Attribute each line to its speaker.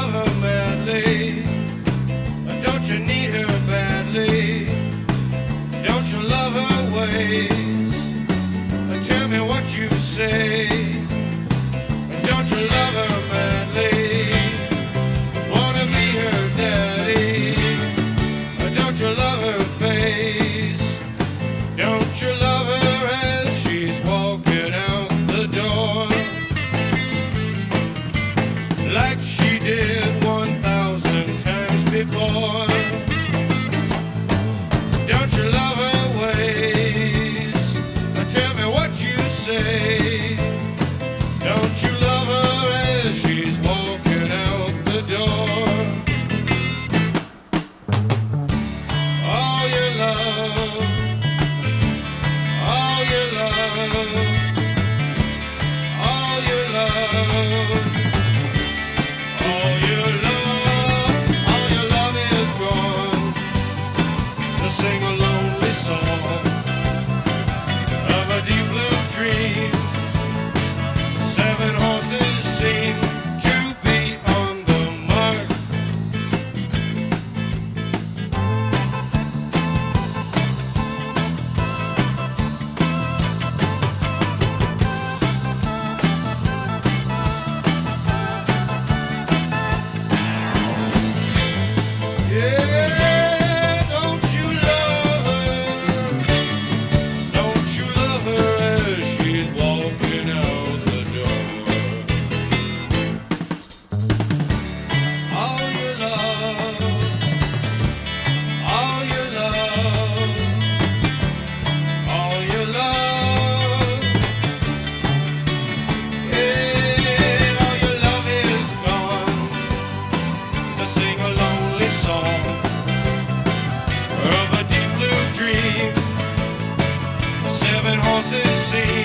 Speaker 1: love her badly? Don't you need her badly? Don't you love her ways? Tell me what you say. Don't you love her badly? Wanna be her daddy? Don't you love her face? Don't you love before. sincere.